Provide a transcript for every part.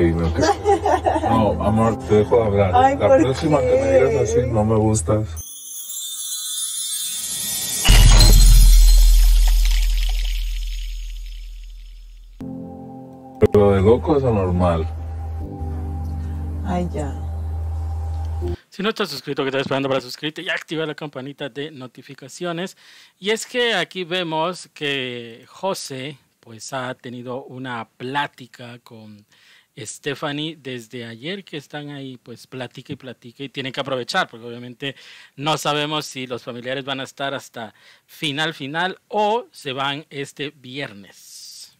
Ay, no, que- no, amor, te dejo de hablar. Ay, La ¿por próxima qué? que me digas así no me gustas. Pero de loco es anormal. Ay, ya. Si no estás suscrito, que estás esperando para suscribirte y activar la campanita de notificaciones. Y es que aquí vemos que José pues ha tenido una plática con Stephanie desde ayer que están ahí pues platica y platica y tienen que aprovechar porque obviamente no sabemos si los familiares van a estar hasta final final o se van este viernes.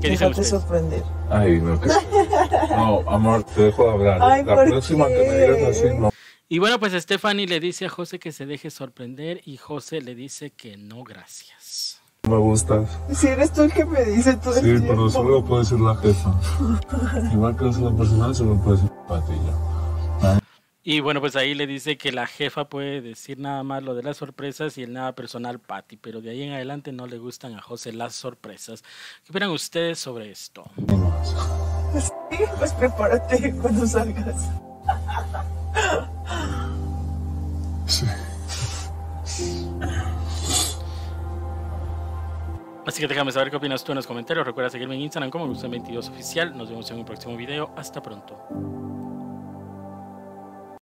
¿Qué Déjate sorprender. Ay, no, que... No, amor, te dejo de hablar. Ay, La ¿por próxima que me digas así no Y bueno, pues Stephanie le dice a José que se deje sorprender y José le dice que no, gracias. Me gustas. Si eres tú el que me dice todo el Sí, pero solo lo puede decir la jefa. Igual que es la personal, solo puede decir Patilla. Y bueno, pues ahí le dice que la jefa puede decir nada más lo de las sorpresas y el nada personal Patty, pero de ahí en adelante no le gustan a José las sorpresas. ¿Qué opinan ustedes sobre esto? Sí, pues prepárate cuando salgas. Sí. Así que déjame saber qué opinas tú en los comentarios. Recuerda seguirme en Instagram como Gusten22 Oficial. Nos vemos en un próximo video. Hasta pronto.